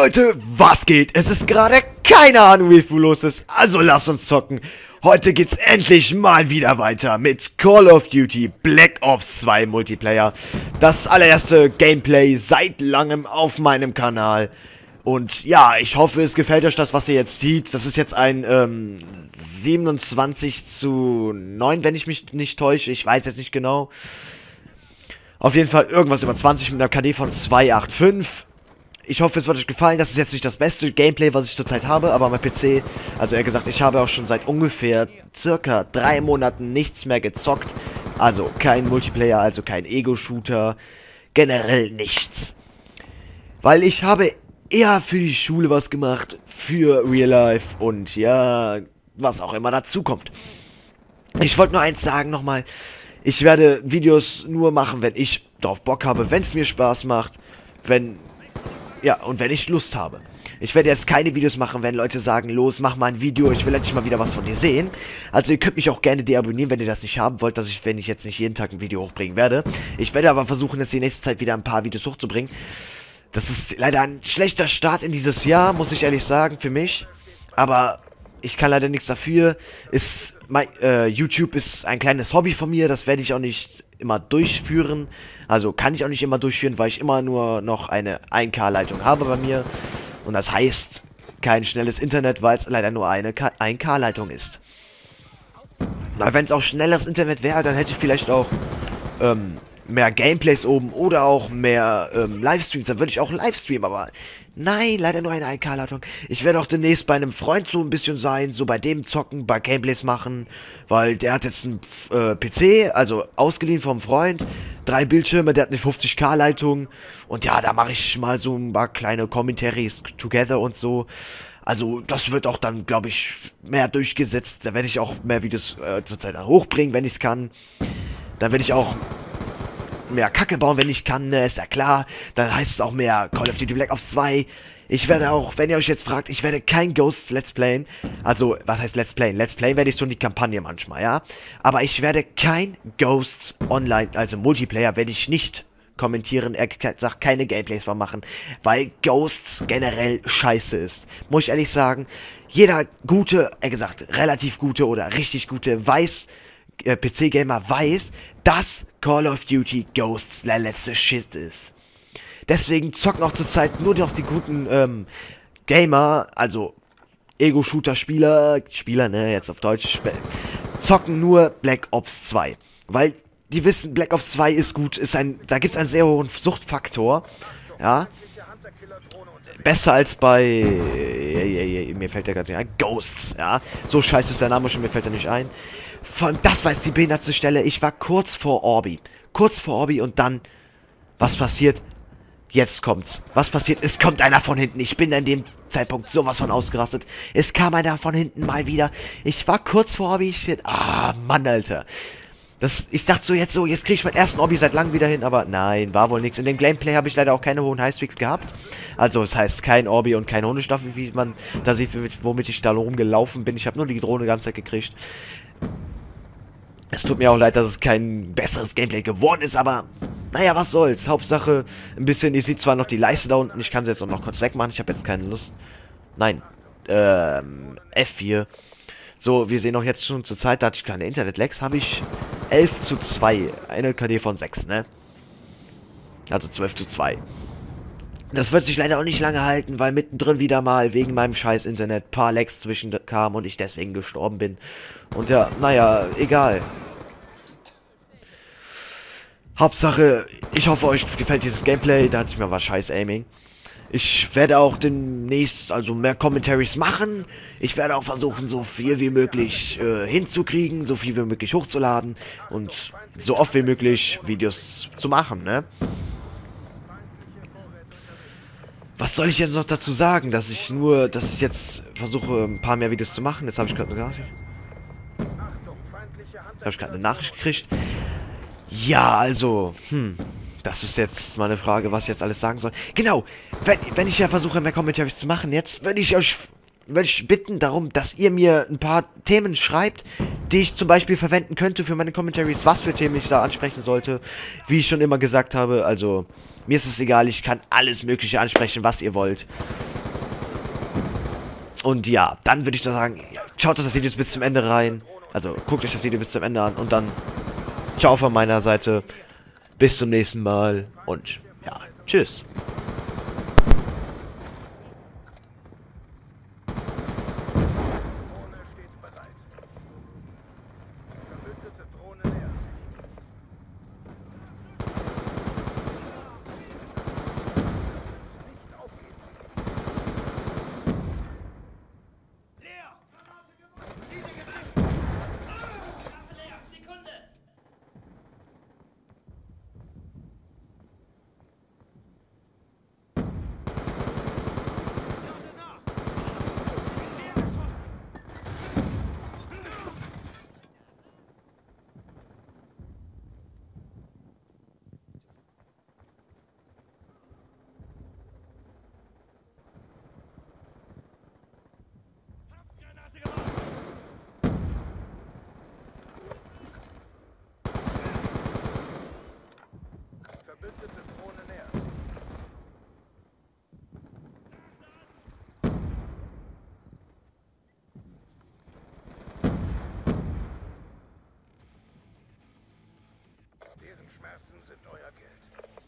Leute, was geht? Es ist gerade keine Ahnung, wie viel los ist, also lass uns zocken. Heute geht's endlich mal wieder weiter mit Call of Duty Black Ops 2 Multiplayer. Das allererste Gameplay seit langem auf meinem Kanal. Und ja, ich hoffe, es gefällt euch das, was ihr jetzt seht. Das ist jetzt ein ähm, 27 zu 9, wenn ich mich nicht täusche. Ich weiß jetzt nicht genau. Auf jeden Fall irgendwas über 20 mit einer KD von 285. Ich hoffe, es wird euch gefallen. Das ist jetzt nicht das beste Gameplay, was ich zurzeit habe, aber mein PC, also er gesagt, ich habe auch schon seit ungefähr circa drei Monaten nichts mehr gezockt. Also kein Multiplayer, also kein Ego-Shooter, generell nichts. Weil ich habe eher für die Schule was gemacht, für Real Life und ja, was auch immer dazu kommt. Ich wollte nur eins sagen nochmal. Ich werde Videos nur machen, wenn ich drauf Bock habe, wenn es mir Spaß macht, wenn ja, und wenn ich Lust habe. Ich werde jetzt keine Videos machen, wenn Leute sagen, los, mach mal ein Video, ich will endlich mal wieder was von dir sehen. Also ihr könnt mich auch gerne deabonnieren, wenn ihr das nicht haben wollt, dass ich, wenn ich jetzt nicht jeden Tag ein Video hochbringen werde. Ich werde aber versuchen, jetzt die nächste Zeit wieder ein paar Videos hochzubringen. Das ist leider ein schlechter Start in dieses Jahr, muss ich ehrlich sagen, für mich. Aber ich kann leider nichts dafür. Ist, mein, äh, YouTube ist ein kleines Hobby von mir, das werde ich auch nicht immer durchführen. Also kann ich auch nicht immer durchführen, weil ich immer nur noch eine 1K-Leitung habe bei mir. Und das heißt kein schnelles Internet, weil es leider nur eine 1K-Leitung ist. Na, wenn es auch schnelleres Internet wäre, dann hätte ich vielleicht auch ähm, mehr Gameplays oben oder auch mehr ähm, Livestreams. Dann würde ich auch Livestreamen, aber nein, leider nur eine 1K-Leitung. Ich werde auch demnächst bei einem Freund so ein bisschen sein, so bei dem zocken, bei Gameplays machen, weil der hat jetzt einen äh, PC, also ausgeliehen vom Freund, drei Bildschirme, der hat eine 50K-Leitung und ja, da mache ich mal so ein paar kleine Commentaries together und so. Also das wird auch dann, glaube ich, mehr durchgesetzt. Da werde ich auch mehr Videos äh, zur Zeit hochbringen, wenn ich es kann. Dann werde ich auch mehr Kacke bauen, wenn ich kann, ne, ist ja klar. Dann heißt es auch mehr Call of Duty Black Ops 2. Ich werde auch, wenn ihr euch jetzt fragt, ich werde kein Ghosts Let's Playen. Also, was heißt Let's Playen? Let's Playen werde ich schon die Kampagne manchmal, ja. Aber ich werde kein Ghosts Online, also Multiplayer, werde ich nicht kommentieren. Er sagt, keine Gameplays von machen, weil Ghosts generell scheiße ist. Muss ich ehrlich sagen, jeder gute, er gesagt, relativ gute oder richtig gute weiß, PC-Gamer weiß, dass Call of Duty Ghosts der letzte Shit ist. Deswegen zocken auch zurzeit nur noch die guten ähm, Gamer, also Ego-Shooter-Spieler, Spieler, ne, jetzt auf Deutsch, zocken nur Black Ops 2. Weil die wissen, Black Ops 2 ist gut, ist ein, da gibt es einen sehr hohen Suchtfaktor, ja. Besser als bei, äh, mir fällt der gerade nicht ein, Ghosts, ja. So scheiße ist der Name schon, mir fällt er nicht ein. Von, das war jetzt die behinderte Stelle. Ich war kurz vor Orbi. Kurz vor Orbi und dann... Was passiert? Jetzt kommt's. Was passiert? Es kommt einer von hinten. Ich bin an dem Zeitpunkt sowas von ausgerastet. Es kam einer von hinten mal wieder. Ich war kurz vor Orbi. Ich. Ah, Mann, Alter. Das, ich dachte so, jetzt so, jetzt kriege ich meinen ersten Orbi seit langem wieder hin, aber nein, war wohl nichts. In dem Gameplay habe ich leider auch keine hohen Highstreaks gehabt. Also, es heißt kein Orbi und kein Hundestaffel, wie man da sieht, womit ich da rumgelaufen bin. Ich habe nur die Drohne die ganze Zeit gekriegt. Es tut mir auch leid, dass es kein besseres Gameplay geworden ist, aber naja, was soll's. Hauptsache, ein bisschen, ihr seht zwar noch die Leiste da unten, ich kann sie jetzt auch noch kurz wegmachen, ich habe jetzt keine Lust. Nein, ähm, F4. So, wir sehen auch jetzt schon zur Zeit, da hatte ich keine Internet-Lags, habe ich 11 zu 2, eine KD von 6, ne? Also 12 zu 2. Das wird sich leider auch nicht lange halten, weil mittendrin wieder mal wegen meinem scheiß Internet paar Lags zwischen kamen und ich deswegen gestorben bin. Und ja, naja, egal. Hauptsache, ich hoffe, euch gefällt dieses Gameplay. Da hatte ich mir was scheiß Aiming. Ich werde auch demnächst also mehr Commentaries machen. Ich werde auch versuchen, so viel wie möglich äh, hinzukriegen, so viel wie möglich hochzuladen und so oft wie möglich Videos zu machen, ne? Was soll ich jetzt noch dazu sagen, dass ich nur, dass ich jetzt versuche, ein paar mehr Videos zu machen. Jetzt habe ich gerade eine Nachricht. Habe ich gerade eine Nachricht gekriegt. Ja, also, hm, das ist jetzt meine Frage, was ich jetzt alles sagen soll. Genau, wenn, wenn ich ja versuche, mehr Commentaries zu machen, jetzt würde ich euch würde ich bitten darum, dass ihr mir ein paar Themen schreibt, die ich zum Beispiel verwenden könnte für meine Commentaries, was für Themen ich da ansprechen sollte. Wie ich schon immer gesagt habe, also Mir ist es egal, ich kann alles mögliche ansprechen, was ihr wollt. Und ja, dann würde ich da sagen, schaut euch das Video bis zum Ende rein. Also guckt euch das Video bis zum Ende an und dann ciao von meiner Seite. Bis zum nächsten Mal und ja, tschüss. Schmerzen sind euer Geld.